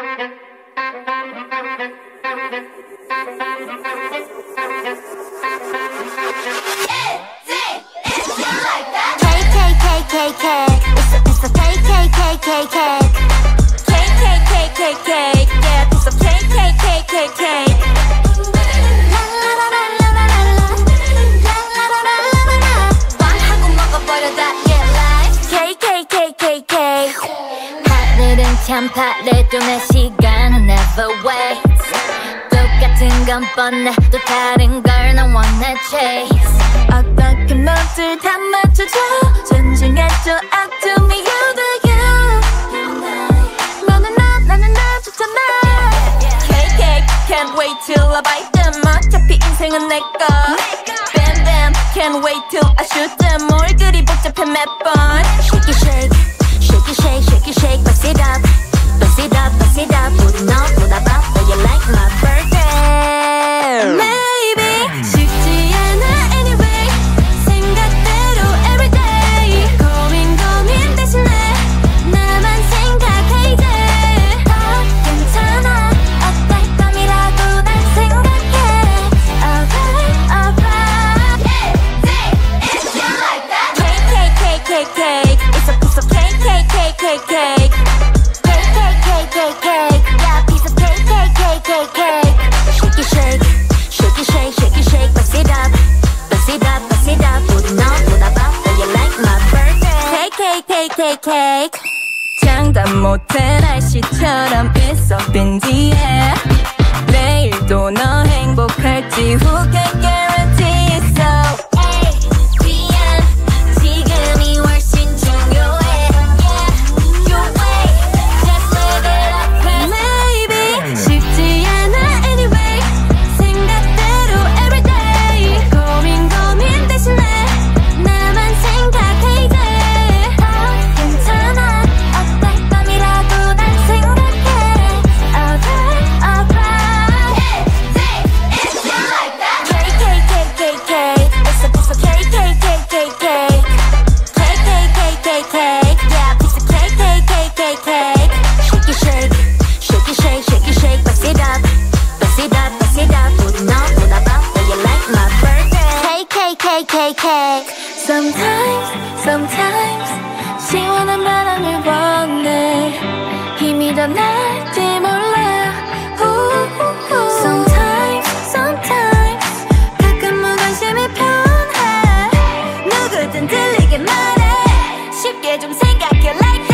K K K K K. 참 바래도 내 시간은 never wait 똑같은 건 뻔해 또 다른 걸난 원해 chase 어떻게 모두 다 맞춰줘 존중해줘 up to me you the you 너는 나 나는 나 좋잖아 KK can't wait till I bite them 어차피 인생은 내꺼 Bam bam can't wait till I shoot them 뭘 그리 복잡해 몇번 Shake it shake Shake it shake shake it shake bust it up Bust it up bust it up put it 케이크 케이크 케이크 케이크 장담 못해 날씨처럼 It's up in the air KKK Sometimes, sometimes 시원한 바람을 원해 힘이 더 날지 몰라 우우우. Sometimes, sometimes 가끔 무관심이 편해 좀 생각해 like